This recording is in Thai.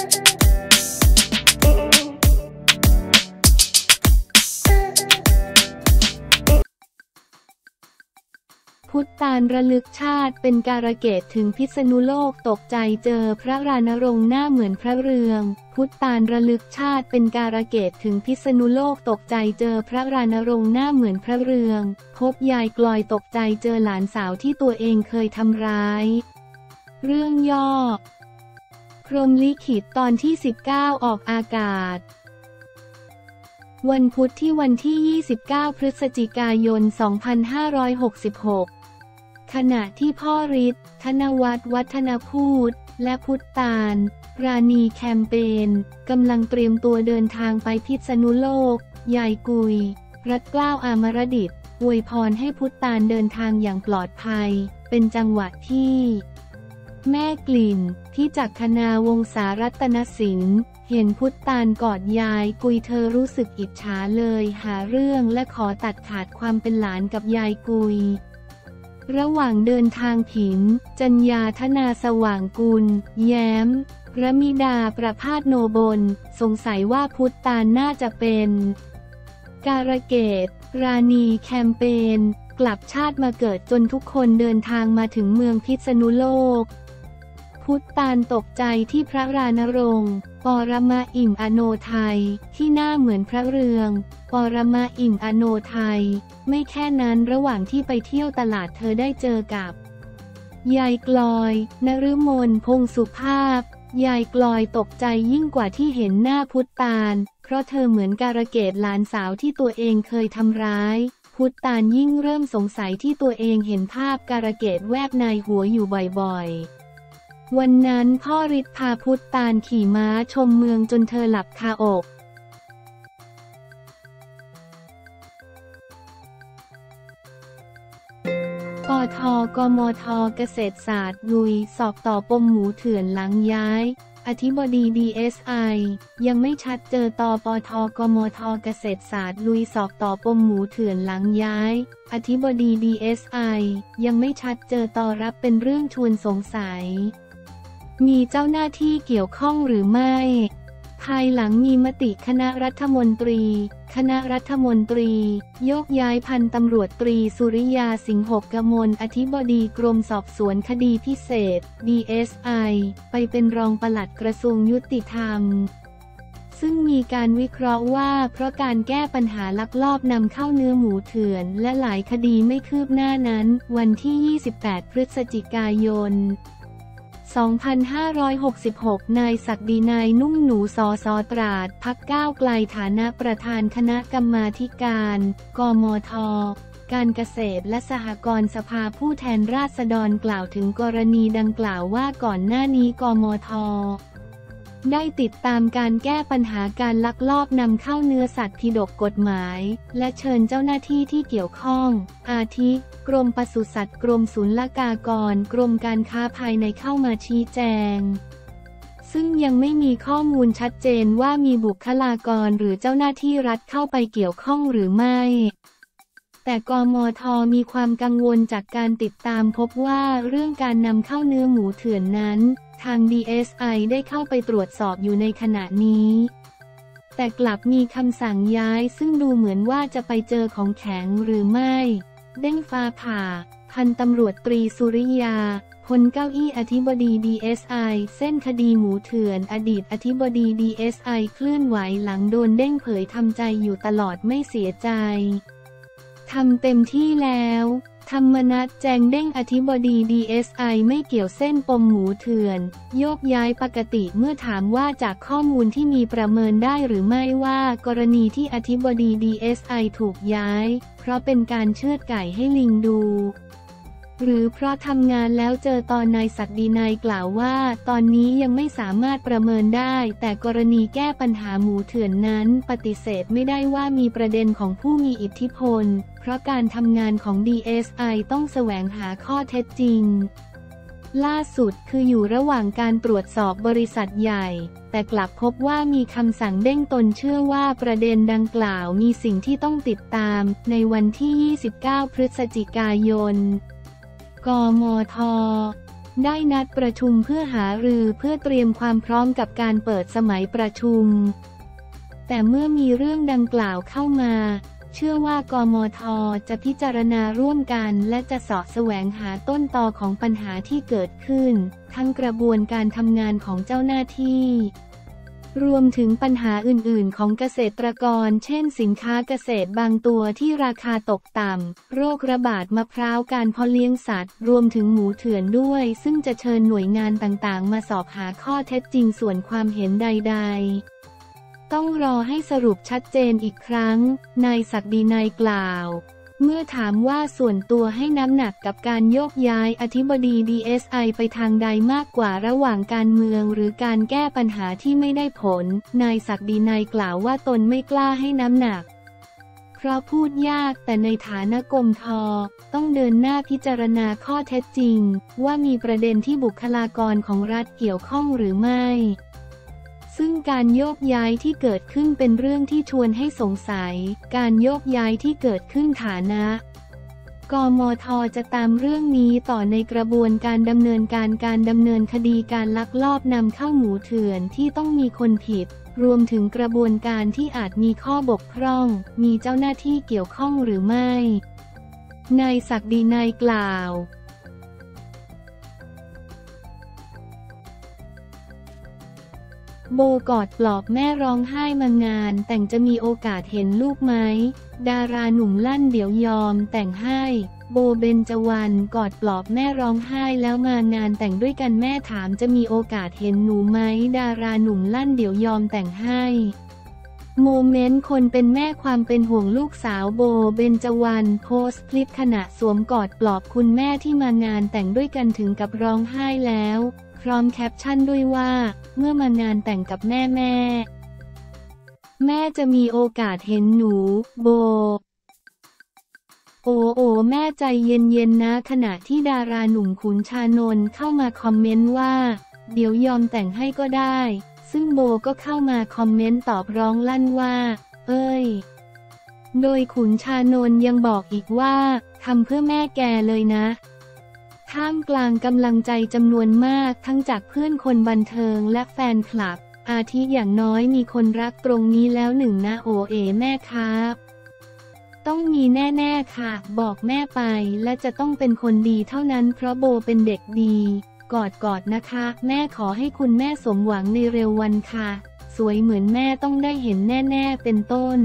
พุทธตานระลึกชาติเป็นการะเกตถึงพิษณุโลกตกใจเจอพระรานรงหน้าเหมือนพระเรือง พุทธตานระลึกชาติเป็นการะเกตถึงพิษณุโลกตกใจเจอพระรานรงหน้าเหมือนพระเรือง พบยายกลอยตกใจเจอหลานสาวที่ตัวเองเคยทำร้าย เรื่องย่อ รมลิขิตตอนที่ 19 ออกอากาศ วันพุธที่วันที่ 29 พฤศจิกายน 2566 ขณะที่พ่อฤทธิ์ธนวัฒน์วัฒนพูด และพุทธาลราณีแคมเปญกำลังเตรียมตัวเดินทางไปพิษณุโลก ยายกุย รัฐกล้าวอามรดิตอวยพรให้พุทธาลเดินทางอย่างปลอดภัย เป็นจังหวะที่ แม่กลิ่น ที่จักคณาวงศารัตนสินเห็นพุทธตาลกอดยายกุยเธอรู้สึกอิจฉาเลย หาเรื่องและขอตัดขาดความเป็นหลานกับยายกุย ระหว่างเดินทางผิน จัญญาธนาสว่างกุล แย้มระมิดาประพาสโนบล สงสัยว่าพุทธตาลน่าจะเป็น การเกต ราณีแคมเปญกลับชาติมาเกิดจนทุกคนเดินทางมาถึงเมืองพิษณุโลก พุทธตาลตกใจที่พระรานรงค์ปรมาอิ่มอโนไทย ที่หน้าเหมือนพระเรืองปรมาอิ่มอโนไทย ไม่แค่นั้นระหว่างที่ไปเที่ยวตลาดเธอได้เจอกับยายกลอยนฤมลพงสุภาพ ยายกลอยตกใจยิ่งกว่าที่เห็นหน้าพุทธตาล เพราะเธอเหมือนการะเกดหลานสาวที่ตัวเองเคยทำร้าย พุทธตาลยิ่งเริ่มสงสัยที่ตัวเองเห็นภาพการะเกดแวบในหัวอยู่บ่อยๆ วันนั้นพ่อฤทธิ์พาพุทธตาลขี่ม้าชมเมืองจนเธอหลับคาอกกทกมทเกษตรศาสตร์ลุย สอบต่อปมหมูเถื่อนหลังย้าย อธิบดี DSI ยังไม่ชัดเจอต่อปทกมทเกษตรศาสตร์ลุยสอบต่อปมหมูเถื่อนหลังย้าย อธิบดี DSI ยังไม่ชัดเจอต่อรับเป็นเรื่องชวนสงสัย มีเจ้าหน้าที่เกี่ยวข้องหรือไม่ ภายหลังมีมติคณะรัฐมนตรี คณะรัฐมนตรี โยกย้ายพันตำรวจตรีสุริยาสิงหกกมลอธิบดีกรมสอบสวนคดีพิเศษ DSI ไปเป็นรองปลัดกระทรวงยุติธรรมซึ่งมีการวิเคราะห์ว่าเพราะการแก้ปัญหาลักลอบนำเข้าเนื้อหมูเถื่อน และหลายคดีไม่คืบหน้านั้น วันที่ 28 พฤศจิกายน 2566 นายศักดินายนุ่มหนูสอสอตราด พักก้าวไกลฐานะประธานคณะกรรมาการ กมท การเกษตรและสหกรณ์สภาผู้แทนราษฎรกล่าวถึงกรณีดังกล่าวว่าก่อนหน้านี้กมท ได้ติดตามการแก้ปัญหาการลักลอบนำเข้าเนื้อสัตว์ผิดกฎหมาย และเชิญเจ้าหน้าที่ที่เกี่ยวข้อง อาทิ กรมปศุสัตว์ กรมศุลกากร กรมการค้าภายในเข้ามาชี้แจง ซึ่งยังไม่มีข้อมูลชัดเจนว่ามีบุคลากรหรือเจ้าหน้าที่รัฐเข้าไปเกี่ยวข้องหรือไม่แต่กมทมีความกังวลจากการติดตามพบว่าเรื่องการนำเข้าเนื้อหมูเถื่อนนั้น ทาง DSI ได้เข้าไปตรวจสอบอยู่ในขณะนี้ แต่กลับมีคำสั่งย้ายซึ่งดูเหมือนว่าจะไปเจอของแข็งหรือไม่ เด้งฟ้าผ่า พันตำรวจตรีสุริยาพลเก้าอี้อธิบดี DSI เส้นคดีหมูเถื่อน อดีตอธิบดี DSI เคลื่อนไหวหลังโดนเด้งเผยทำใจอยู่ตลอดไม่เสียใจ ทำเต็มที่แล้ว ธรรมนัตแจงเด้งอธิบดี DSI ไม่เกี่ยวเส้นปมหมูเถื่อน โยกย้ายปกติเมื่อถามว่าจากข้อมูลที่มีประเมินได้หรือไม่ว่ากรณีที่อธิบดี DSI ถูกย้าย เพราะเป็นการเชือดไก่ให้ลิงดู หรือเพราะทำงานแล้วเจอตอนนายศักดินายกล่าวว่า ตอนนี้ยังไม่สามารถประเมินได้ แต่กรณีแก้ปัญหาหมูเถื่อนนั้น ปฏิเสธไม่ได้ว่ามีประเด็นของผู้มีอิทธิพล เพราะการทำงานของ DSI ต้องแสวงหาข้อเท็จจริง ล่าสุดคืออยู่ระหว่างการตรวจสอบบริษัทใหญ่ แต่กลับพบว่ามีคำสั่งเด้งตนเชื่อว่าประเด็นดังกล่าวมีสิ่งที่ต้องติดตาม ในวันที่ 29 พฤศจิกายน กมท ได้นัดประชุมเพื่อหารือเพื่อเตรียมความพร้อมกับการเปิดสมัยประชุม แต่เมื่อมีเรื่องดังกล่าวเข้ามา เชื่อว่ากมท จะพิจารณาร่วมกันและจะสาะแสวงหาต้นตอของปัญหาที่เกิดขึ้น ทั้งกระบวนการทำงานของเจ้าหน้าที่ รวมถึงปัญหาอื่นๆ ของเกษตรกร เช่นสินค้าเกษตรบางตัวที่ราคาตกต่ำ โรคระบาดมะพร้าวการเพาะเลี้ยงสัตว์ รวมถึงหมูเถื่อนด้วย ซึ่งจะเชิญหน่วยงานต่างๆ มาสอบหาข้อเท็จจริงส่วนความเห็นใด ๆ ต้องรอให้สรุปชัดเจนอีกครั้ง นายศักดีนายกล่าว เมื่อถามว่าส่วนตัวให้น้ำหนักกับการโยกย้ายอธิบดี DSI ไปทางใดมากกว่าระหว่างการเมืองหรือการแก้ปัญหาที่ไม่ได้ผล นายศักดีนายกล่าวว่าตนไม่กล้าให้น้ำหนัก เพราะพูดยากแต่ในฐานะกรมทอ ต้องเดินหน้าพิจารณาข้อเท็จจริง ว่ามีประเด็นที่บุคลากรของรัฐเกี่ยวข้องหรือไม่ ซึ่งการโยกย้ายที่เกิดขึ้นเป็นเรื่องที่ชวนให้สงสัย การโยกย้ายที่เกิดขึ้นฐานะกมทจะตามเรื่องนี้ต่อในกระบวนการดำเนินการการดำเนินคดีการลักลอบนำเข้าหมูเถื่อนที่ต้องมีคนผิด รวมถึงกระบวนการที่อาจมีข้อบกพร่อง มีเจ้าหน้าที่เกี่ยวข้องหรือไม่ นายศักดีนายกล่าว โบกอดปลอบแม่ร้องไห้มางาน แต่งจะมีโอกาสเห็นลูกไหม ดาราหนุ่มลั่นเดี๋ยวยอมแต่งให้ โบเบนจวันกอดปลอบแม่ร้องไห้แล้วมางานแต่งด้วยกันแม่ถามจะมีโอกาสเห็นหนูไหม ดาราหนุ่มลั่นเดี๋ยวยอมแต่งให้โมเมนต์คนเป็นแม่ความเป็นห่วงลูกสาวโบว์เบญจวรรณโพสต์คลิปขณะสวมกอดปลอบคุณแม่ที่มางานแต่งด้วยกันถึงกับร้องไห้แล้ว พร้อมแคปชั่นด้วยว่า เมื่อมางานแต่งกับแม่แม่ แม่จะมีโอกาสเห็นหนู โบว์ โอ้โอ แม่ใจเย็นๆนะ ขณะที่ดาราหนุ่มขุนชานนท์เข้ามาคอมเมนต์ว่า เดี๋ยวยอมแต่งให้ก็ได้ ซึ่งโบก็เข้ามาคอมเมนต์ตอบร้องลั่นว่า เอ้ยโดยขุนชานนท์ยังบอกอีกว่าทำเพื่อแม่แกเลยนะ ท่ามกลางกำลังใจจำนวนมากทั้งจากเพื่อนคนบันเทิงและแฟนคลับ อาทิอย่างน้อยมีคนรักตรงนี้แล้วหนึ่งนะโอเอแม่ครับต้องมีแน่ๆค่ะ บอกแม่ไปและจะต้องเป็นคนดีเท่านั้นเพราะโบเป็นเด็กดี กอดกอดนะคะ แม่ขอให้คุณแม่สมหวังในเร็ววันค่ะ สวยเหมือนแม่ต้องได้เห็นแน่ ๆ เป็นต้น